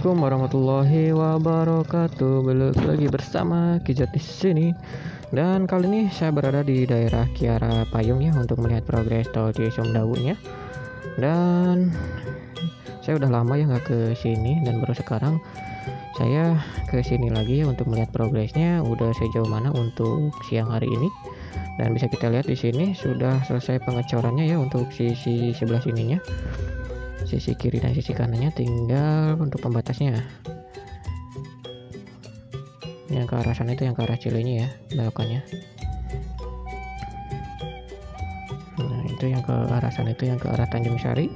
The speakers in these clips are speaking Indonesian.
Assalamualaikum warahmatullahi wabarakatuh. Balik lagi bersama Kijat di sini. Dan kali ini saya berada di daerah Kiara Payung ya untuk melihat progres tol Cisumdawunya. Dan saya udah lama ya nggak ke sini dan baru sekarang saya ke sini lagi ya untuk melihat progresnya udah sejauh mana untuk siang hari ini. Dan bisa kita lihat di sini sudah selesai pengecorannya ya untuk sisi sebelah sininya sisi kiri dan sisi kanannya tinggal untuk pembatasnya. Yang ke arah sana itu yang ke arah Cilenyi ya belokannya nah itu yang ke arah sana itu yang ke arah Tanjung Sari.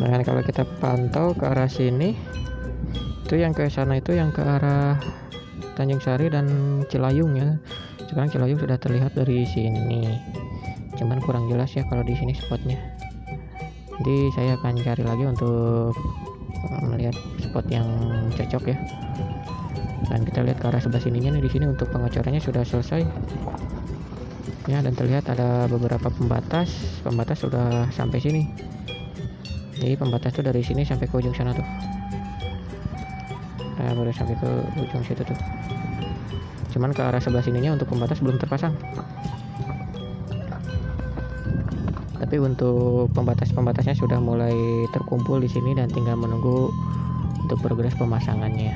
Nah kalau kita pantau ke arah sini itu yang ke sana itu yang ke arah Tanjung Sari dan Cilayung ya. Sekarang Cilayung sudah terlihat dari sini. Cuman kurang jelas ya kalau di sini spotnya jadi saya akan cari lagi untuk melihat spot yang cocok ya. Dan kita lihat ke arah sebelah sininya nih di sini untuk pengecorannya sudah selesai. Ya dan terlihat ada beberapa pembatas. Pembatas sudah sampai sini. Jadi pembatas tuh dari sini sampai ke ujung sana tuh. Nah baru sampai ke ujung situ tuh. Cuman ke arah sebelah sininya untuk pembatas belum terpasang tapi untuk pembatas-pembatasnya sudah mulai terkumpul di sini dan tinggal menunggu untuk progres pemasangannya.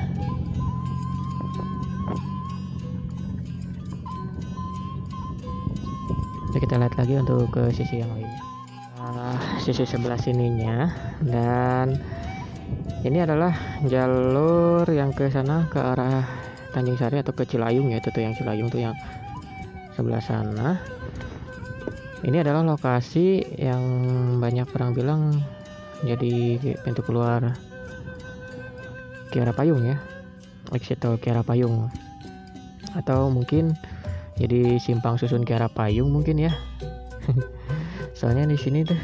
Jadi kita lihat lagi untuk ke sisi yang lainnya. Nah, sisi sebelah sininya dan ini adalah jalur yang ke sana ke arah Tanjung Sari atau ke Cilayung ya itu tuh yang Cilayung tuh yang sebelah sana ini adalah lokasi yang banyak orang bilang jadi pintu keluar Kiara Payung ya. Exit tol Kiara Payung. Atau mungkin jadi simpang susun Kiara Payung mungkin ya. Soalnya di sini tuh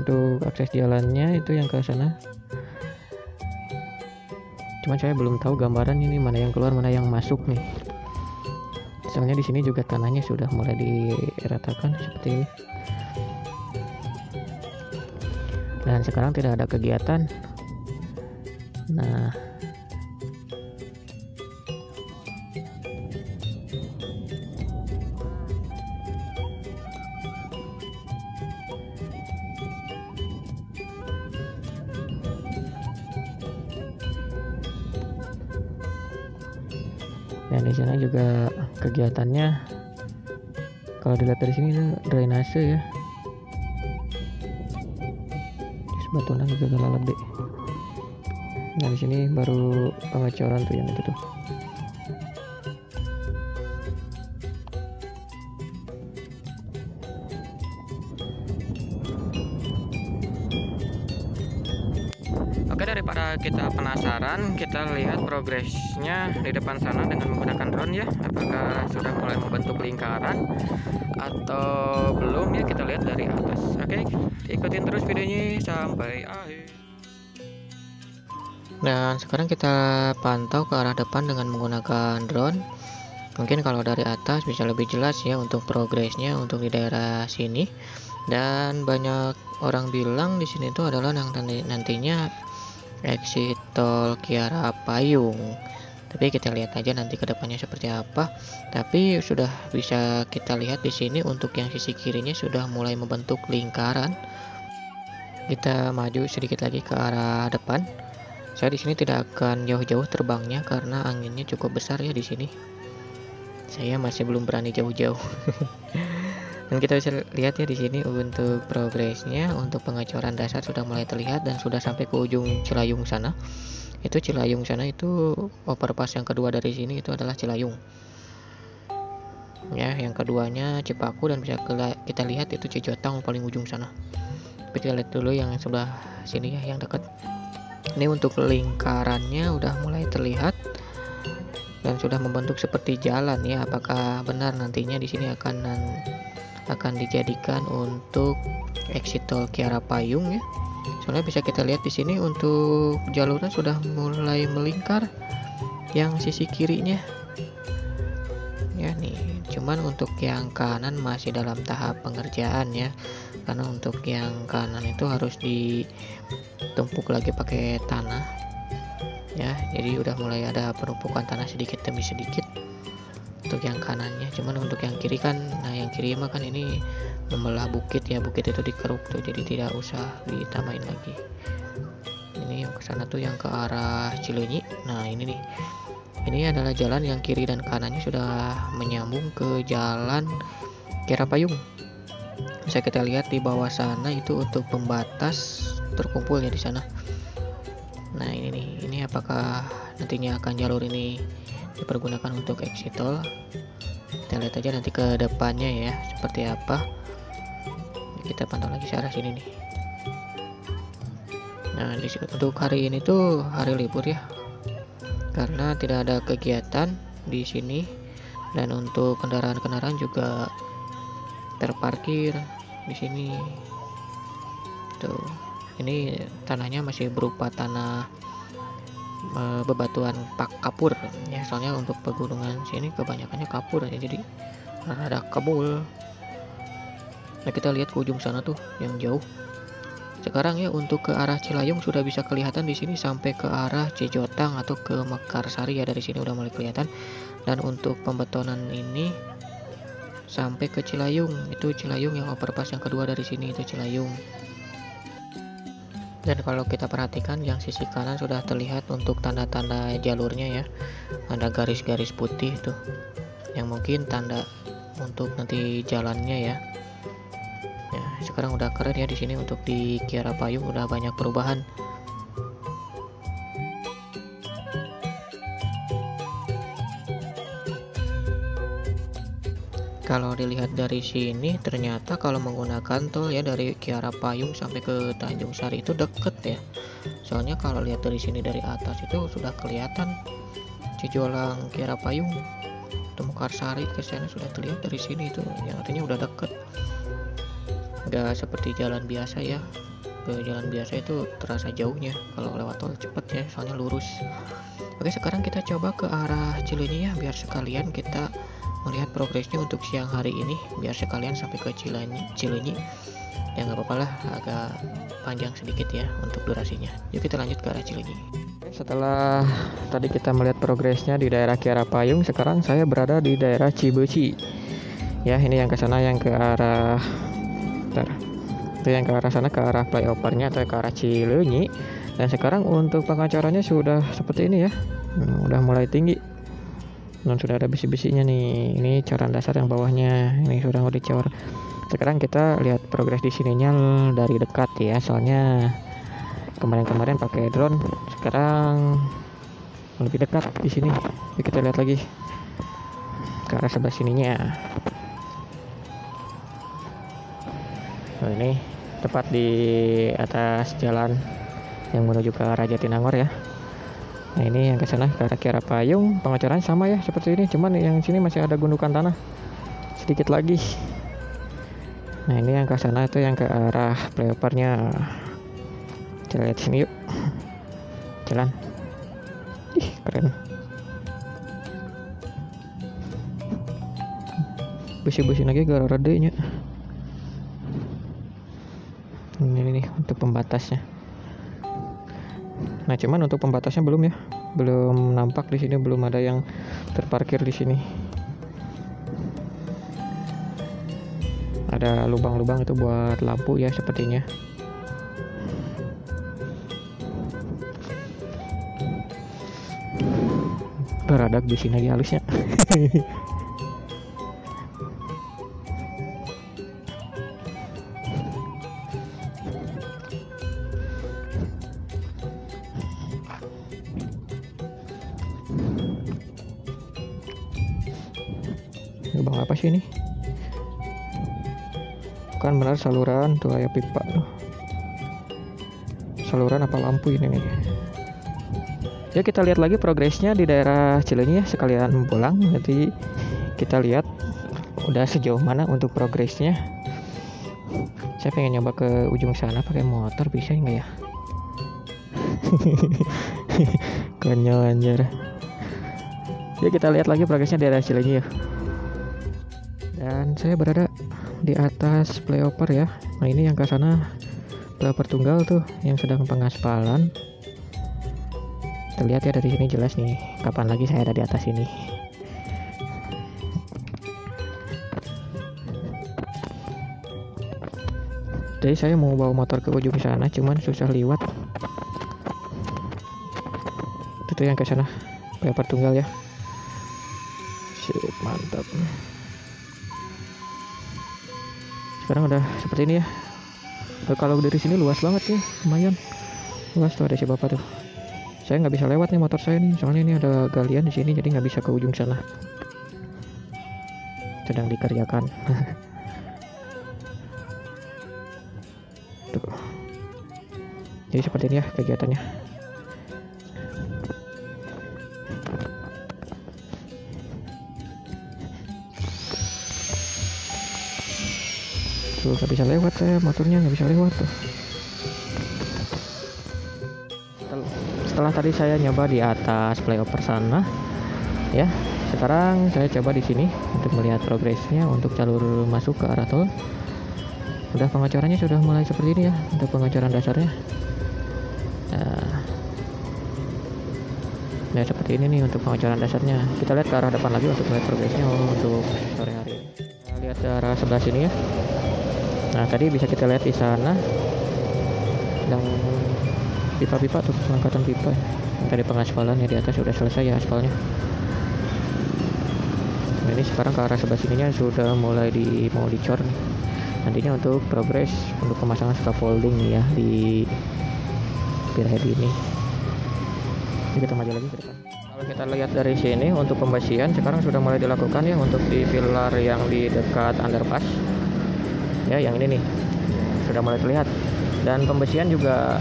untuk akses jalannya itu yang ke sana. Cuman saya belum tahu gambaran ini mana yang keluar mana yang masuk nih soalnya di sini juga tanahnya sudah mulai diratakan seperti ini. Dan sekarang tidak ada kegiatan. Nah dan di sana juga kegiatannya. Kalau dilihat dari sini drainase ya. Sebatunan juga lebih nah di sini baru pengecoran tuh yang itu tuh kita penasaran kita lihat progresnya di depan sana dengan menggunakan drone ya. Apakah sudah mulai membentuk lingkaran atau belum ya kita lihat dari atas. Oke ikutin terus videonya sampai akhir. Dan sekarang kita pantau ke arah depan dengan menggunakan drone. Mungkin kalau dari atas bisa lebih jelas ya untuk progresnya untuk di daerah sini. Dan banyak orang bilang di sini itu adalah yang nantinya exit tol Kiara Payung. Tapi kita lihat aja nanti ke depannya seperti apa. Tapi sudah bisa kita lihat di sini untuk yang sisi kirinya sudah mulai membentuk lingkaran. Kita maju sedikit lagi ke arah depan. Saya di sini tidak akan jauh-jauh terbangnya karena anginnya cukup besar ya di sini. Saya masih belum berani jauh-jauh dan kita bisa lihat ya di sini untuk progresnya untuk pengecoran dasar sudah mulai terlihat dan sudah sampai ke ujung Cilayung sana. Itu Cilayung sana itu overpass yang kedua dari sini itu adalah Cilayung. Ya yang keduanya Cipaku dan bisa kita lihat itu Cijotang paling ujung sana. Tapi kita lihat dulu yang sebelah sini ya yang dekat. Ini untuk lingkarannya udah mulai terlihat dan sudah membentuk seperti jalan ya apakah benar nantinya di sini akan akan dijadikan untuk exit tol Kiara Payung ya. Soalnya bisa kita lihat di sini untuk jalurnya sudah mulai melingkar yang sisi kirinya. Ya nih cuman untuk yang kanan masih dalam tahap pengerjaan ya. Karena untuk yang kanan itu harus ditumpuk lagi pakai tanah. Ya jadi udah mulai ada penumpukan tanah sedikit demi sedikit untuk yang kanannya. Cuman untuk yang kiri kan nah yang kiri mah kan ini membelah bukit ya bukit itu dikeruk tuh jadi tidak usah ditambahin lagi. Ini yang ke sana tuh yang ke arah Cileunyi nah ini nih. Ini adalah jalan yang kiri dan kanannya sudah menyambung ke jalan Kira Payung bisa kita lihat di bawah sana itu untuk pembatas terkumpul ya di sana. Nah ini nih. Ini apakah nantinya akan jalur ini dipergunakan untuk exit tol. Kita lihat aja nanti ke depannya ya seperti apa. Kita pantau lagi arah sini nih. Nah di untuk hari ini tuh hari libur ya. Karena tidak ada kegiatan di sini. Dan untuk kendaraan-kendaraan juga terparkir di sini. Tuh ini tanahnya masih berupa tanah e, bebatuan pak kapur. Ya soalnya untuk pegunungan sini kebanyakannya kapur ya jadi ada kabul nah kita lihat ke ujung sana tuh yang jauh. Sekarang ya untuk ke arah Cilayung sudah bisa kelihatan di sini sampai ke arah Cijotang atau ke Mekarsari. Ya dari sini udah mulai kelihatan. Dan untuk pembetonan ini sampai ke Cilayung. Itu Cilayung yang overpass yang kedua dari sini itu Cilayung dan kalau kita perhatikan yang sisi kanan sudah terlihat untuk tanda-tanda jalurnya ya. Ada garis-garis putih tuh yang mungkin tanda untuk nanti jalannya ya. Ya sekarang udah keren ya di sini untuk di Kiara Payung udah banyak perubahan kalau dilihat dari sini ternyata kalau menggunakan tol ya dari Kiara Payung sampai ke Tanjung Sari itu deket ya. Soalnya kalau lihat dari sini dari atas itu sudah kelihatan Cijolang Kiara Payung. Temukar Sari ke sana sudah terlihat dari sini itu yang artinya udah deket. Nggak seperti jalan biasa ya. Ke jalan biasa itu terasa jauhnya kalau lewat tol cepet ya soalnya lurus. Oke sekarang kita coba ke arah Cilenyi ya biar sekalian kita melihat progresnya untuk siang hari ini biar sekalian sampai ke Cilenyi Cilenyi. Ya nggak apa-apa lah agak panjang sedikit ya untuk durasinya. Yuk kita lanjut ke arah Cilenyi. Setelah tadi kita melihat progresnya di daerah Kiara Payung sekarang saya berada di daerah Cibeci ya ini yang ke sana yang ke arah Bentar. itu yang ke arah sana ke arah flyovernya atau ke arah Cilenyi. Dan sekarang untuk pengacaranya sudah seperti ini ya. Hmm, udah mulai tinggi dan sudah ada besi-besinya nih ini coran dasar yang bawahnya ini sudah mau dicor. Sekarang kita lihat progres di sininya dari dekat ya soalnya kemarin-kemarin pakai drone sekarang lebih dekat di sini. Jadi kita lihat lagi ke arah sebelah sininya. Nah, ini tepat di atas jalan yang menuju ke Raja Tinangor ya Nah ini yang ke sana ke arah Kiara Payung pengecoran sama ya seperti ini cuman yang sini masih ada gundukan tanah sedikit lagi. Nah ini yang ke sana itu yang ke arah flyovernya. Kita lihat sini yuk. Jalan. Ih keren. Busi-busi lagi gara redenya. Ini nih untuk pembatasnya. Nah, cuman untuk pembatasnya belum ya. Belum nampak di sini, belum ada yang terparkir di sini. Ada lubang-lubang itu buat lampu ya sepertinya. Beradak di sini lagi halusnya. lubang apa sih ini? Kan benar saluran tuh kayak pipa tuh. Saluran apa lampu ini nih? Ya kita lihat lagi progresnya di daerah Cilenyi ya sekalian pulang. Nanti kita lihat udah sejauh mana untuk progresnya. Saya pengen nyoba ke ujung sana pakai motor bisa nggak ya? Konyol anjir. Ya kita lihat lagi progresnya di daerah Cilenyi ya dan saya berada di atas flyover ya. Nah ini yang ke sana flyover tunggal tuh yang sedang pengaspalan. Terlihat ya dari sini jelas nih kapan lagi saya ada di atas ini. Jadi saya mau bawa motor ke ujung sana cuman susah liwat. Itu yang ke sana flyover tunggal ya. Mantap sekarang udah seperti ini ya. Nah, kalau dari sini luas banget ya lumayan. Luas tuh ada si bapak tuh. Saya nggak bisa lewat nih motor saya nih soalnya ini ada galian di sini jadi nggak bisa ke ujung sana. Sedang dikerjakan. Tuh. Jadi seperti ini ya kegiatannya tuh nggak bisa lewat saya motornya nggak bisa lewat tuh. Setel- setelah tadi saya nyoba di atas flyover sana ya sekarang saya coba di sini untuk melihat progresnya untuk jalur masuk ke arah tol. Udah pengecorannya sudah mulai seperti ini ya untuk pengecoran dasarnya. Nah, ya seperti ini nih untuk pengecoran dasarnya. Kita lihat ke arah depan lagi untuk melihat progresnya untuk sore hari lihat ke arah sebelah sini ya Nah, tadi bisa kita lihat di sana yang pipa-pipa tuh pengangkatan pipa. Yang tadi pengaspalan ya di atas sudah selesai ya aspalnya. Nah, ini sekarang ke arah sebelah sininya sudah mulai di mau dicor nih. Nantinya untuk progres untuk pemasangan scaffolding ya di pilar ini. Ini kita maju lagi ke. Kalau kita lihat dari sini untuk pembersihan sekarang sudah mulai dilakukan ya untuk di pilar yang di dekat underpass ya yang ini nih. Sudah mulai terlihat. Dan pembersihan juga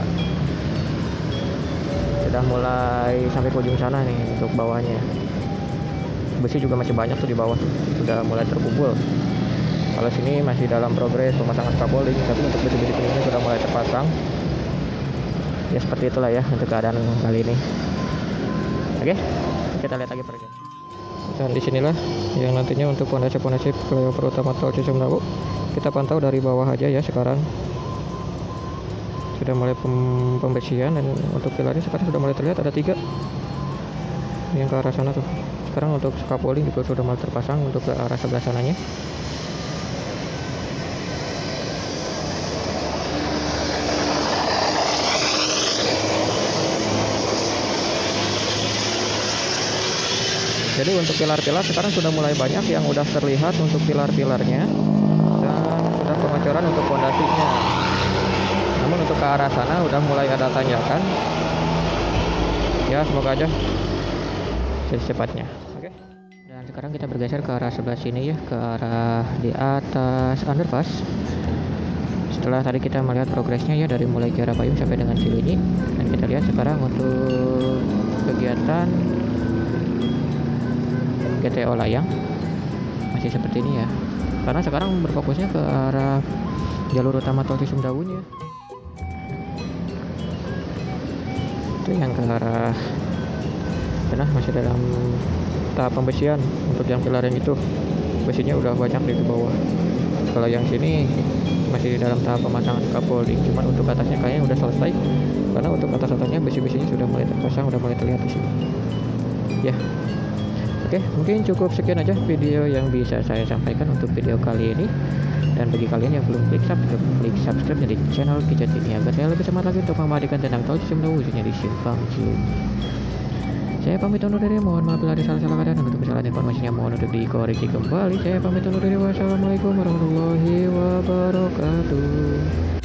sudah mulai sampai ke ujung sana nih untuk bawahnya. Besi juga masih banyak tuh di bawah. Sudah mulai terkumpul. Kalau sini masih dalam progres pemasangan scaffolding tapi untuk besi-besi ini sudah mulai terpasang. Ya seperti itulah ya untuk keadaan kali ini. Oke kita lihat lagi pergi dan di sinilah yang nantinya untuk pondasi-pondasi flyover utama tol Cisumdawu kita pantau dari bawah aja ya sekarang. Sudah mulai pem- pembersihan dan untuk pilarnya sekarang sudah mulai terlihat ada tiga. Yang ke arah sana tuh. Sekarang untuk scaffolding juga sudah mulai terpasang untuk ke arah sebelah sananya jadi untuk pilar-pilar sekarang sudah mulai banyak yang udah terlihat untuk pilar-pilarnya. Dan sudah pengecoran untuk fondasinya. Namun untuk ke arah sana udah mulai ada tanjakan. Ya semoga aja secepatnya. Oke. Dan sekarang kita bergeser ke arah sebelah sini ya ke arah di atas underpass. Setelah tadi kita melihat progresnya ya dari mulai Kiara Payung sampai dengan Cilenyi. Dan kita lihat sekarang untuk kegiatan GTO layang masih seperti ini ya. Karena sekarang berfokusnya ke arah jalur utama tol Cisumdawunya itu yang ke arah sana masih dalam tahap pembersihan untuk yang pilar yang itu. Besinya udah banyak di bawah. Kalau yang sini masih dalam tahap pemasangan scaffolding cuman untuk atasnya kayaknya udah selesai. Karena untuk atas atasnya besi-besinya sudah mulai terpasang udah mulai terlihat di sini. Ya Oke, mungkin cukup sekian aja video yang bisa saya sampaikan untuk video kali ini. Dan bagi kalian yang belum klik subscribe, klik subscribe di channel Kijat ini agar saya lebih semangat lagi untuk memadikan tentang tol Cisumdawu khususnya di Simpang Cilenyi. Saya pamit undur diri, mohon maaf bila ada salah-salah kata dan untuk kesalahan informasinya mohon untuk dikoreksi kembali. Saya pamit undur diri, wassalamualaikum warahmatullahi wabarakatuh.